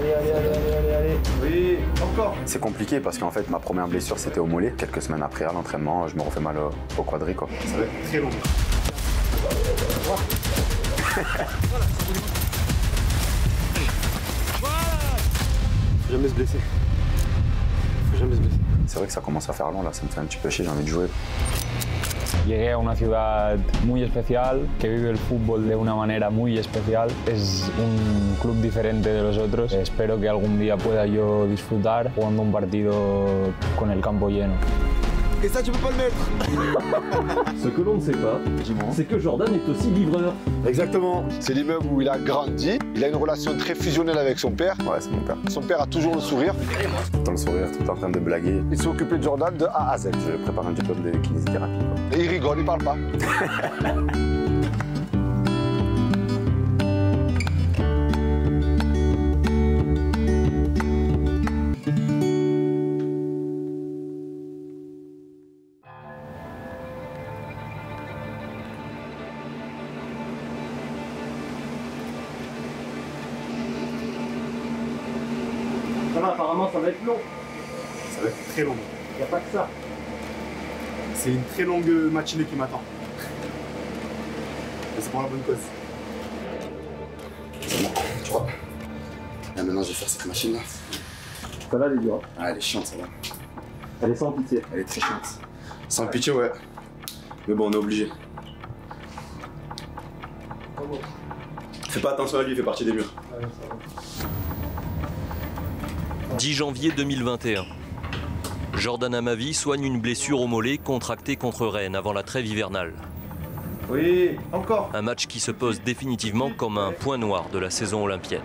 Allez, allez, allez, allez, allez, allez. Oui, encore. C'est compliqué parce qu'en fait, ma première blessure, c'était au mollet. Quelques semaines après, à l'entraînement, je me refais mal au, au quadri. Quoi. Ça va être très long. Faut jamais se blesser. Faut jamais se blesser. C'est vrai que ça commence à faire long, là, ça me fait un petit peu chier, j'ai envie de jouer. Llegué a una ciudad muy especial, que vive el fútbol de una manera muy especial. Es un club diferente de los otros. Espero que algún día pueda yo disfrutar jugando un partido con el campo lleno. Et ça, tu peux pas le mettre. Ce que l'on ne sait pas, c'est que Jordan est aussi livreur. Exactement. C'est l'immeuble où il a grandi. Il a une relation très fusionnelle avec son père. Ouais, c'est mon père. Son père a toujours le sourire. Dans le sourire, tout en train de blaguer. Il s'est occupé de Jordan de A à Z. Je prépare un diplôme de kinésithérapie. quoi. Et il rigole, il parle pas. Ça va, apparemment, ça va être long. Ça va être très long. Y a pas que ça. C'est une très longue matinée qui m'attend. C'est pour la bonne cause. C'est bon, tu vois. Là, maintenant, je vais faire cette machine-là. Ça va, les gars? Ah, elle est chiante, celle-là. Elle est sans pitié. Elle est très chiante. Sans pitié, ouais. Mais bon, on est obligé. Fais pas attention à lui, il fait partie des murs. 10 janvier 2021. Jordan Amavi soigne une blessure au mollet contractée contre Rennes avant la trêve hivernale. Oui, encore. Un match qui se pose définitivement comme un point noir de la saison olympienne.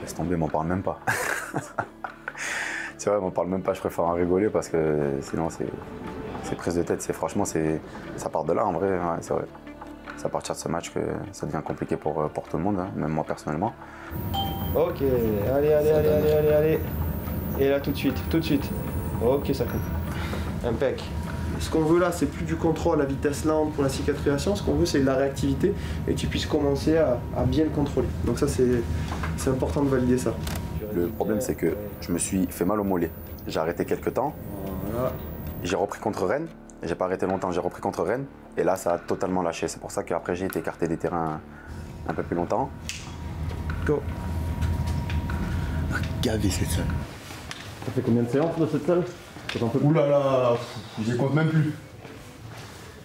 Laisse tomber, m'en parle même pas. c'est vrai, m'en parle même pas, je préfère en rigoler parce que sinon c'est c'est prise de tête. C'est franchement, c'est ça part de là en vrai, ouais, c'est vrai. C'est à partir de ce match que ça devient compliqué pour, euh, pour tout le monde, hein, même moi personnellement. Ok, allez, allez, allez, allez, allez, allez. Et là, tout de suite, tout de suite. Ok, ça coupe. Impec. Ce qu'on veut là, c'est plus du contrôle à vitesse lente pour la cicatrisation. Ce qu'on veut, c'est de la réactivité et que tu puisses commencer à, à bien le contrôler. Donc ça, c'est c'est important de valider ça. Le problème, c'est que je me suis fait mal au mollet. J'ai arrêté quelques temps, Voilà. j'ai repris contre Rennes. J'ai pas arrêté longtemps, j'ai repris contre Rennes. Et là, ça a totalement lâché. C'est pour ça qu'après, j'ai été écarté des terrains un peu plus longtemps. Go. Gavé cette salle. Ça fait combien de séances de cette salle? Ouh là là, je les compte même plus.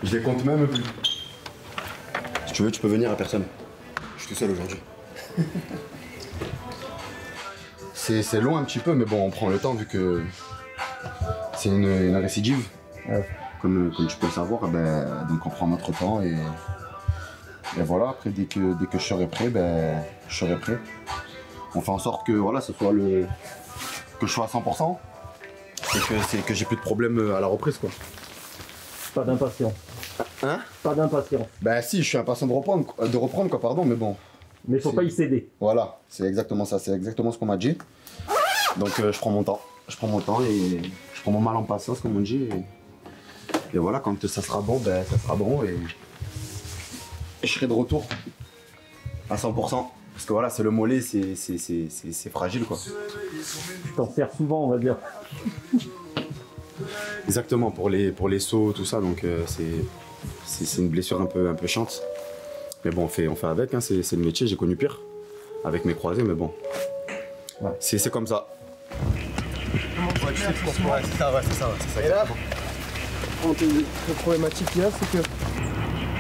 Je les compte même plus. Si tu veux, tu peux venir à personne. Je suis tout seul aujourd'hui. C'est c'est long un petit peu, mais bon, on prend le temps vu que c'est une, une récidive. Comme, comme tu peux le savoir, ben, donc on prend notre temps et, et voilà, après dès que, dès que je serai prêt, ben, je serai prêt. On fait en sorte que voilà, ce soit le. que je sois à 100% et que, c'est- que j'ai plus de problèmes à la reprise quoi. Pas d'impatience. Hein? Pas d'impatience. Ben si, je suis impatient de reprendre, de reprendre quoi, pardon, mais bon. Mais faut pas y céder. Voilà, c'est exactement ça, c'est exactement ce qu'on m'a dit. Donc euh, je prends mon temps. Je prends mon temps et je prends mon mal en patience, comme on dit. Et, et voilà, quand ça sera bon, ben ça sera bon et, et je serai de retour à 100%. Parce que voilà, c'est le mollet, c'est c'est- c'est- c'est- c'est fragile quoi. Tu t'en sers souvent, on va dire. Exactement, pour les, pour les sauts, tout ça. Donc, euh, c'est c'est c'est une blessure un peu, un peu chiante. Mais bon, on fait, on fait avec, hein, c'est c'est le métier. J'ai connu pire avec mes croisés, mais bon. Ouais. C'est c'est comme ça. Et là, le problématique qu'il y a, c'est que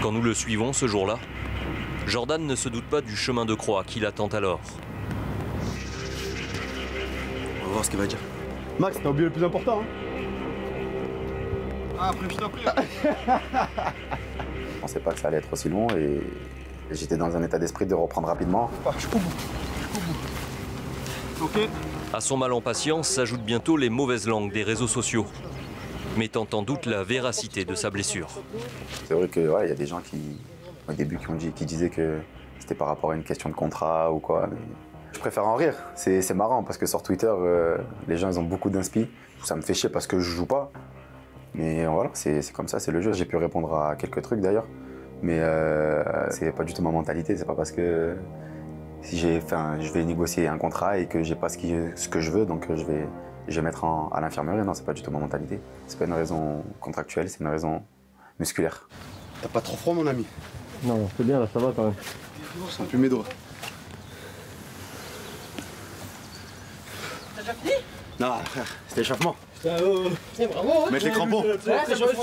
Quand nous le suivons ce jour-là, Jordan ne se doute pas du chemin de croix qui l'attend alors. On va voir ce qu'il va dire. Max, t'as oublié le plus important. Hein Ah, après, je t'en prie. Je pensais pas que ça allait être aussi long et j'étais dans un état d'esprit de reprendre rapidement. Ah, je coupe. Ok. À son mal en patience s'ajoutent bientôt les mauvaises langues des réseaux sociaux, mettant en doute la véracité de sa blessure. C'est vrai que ouais, il y a des gens qui, au début, qui, ont dit, qui disaient que c'était par rapport à une question de contrat ou quoi. Je préfère en rire. C'est marrant parce que sur Twitter, euh, les gens ils ont beaucoup d'inspi. Ça me fait chier parce que je joue pas. Mais voilà, c'est comme ça, c'est le jeu. J'ai pu répondre à quelques trucs d'ailleurs. Mais euh, c'est pas du tout ma mentalité. C'est pas parce que si j'ai, enfin, je vais négocier un contrat et que j'ai pas ce, que je veux, donc je vais, je vais mettre en- à l'infirmerie. Non, c'est pas du tout ma mentalité. C'est pas une raison contractuelle, c'est une raison musculaire. T'as pas trop froid, mon ami? Non, c'est bien, là, ça va quand même. Je sens plus mes doigts. T'as déjà fini? Non, frère, c'était l'échauffement. Putain, oh. bravo Mettre les crampons. Ouais, c'est sûr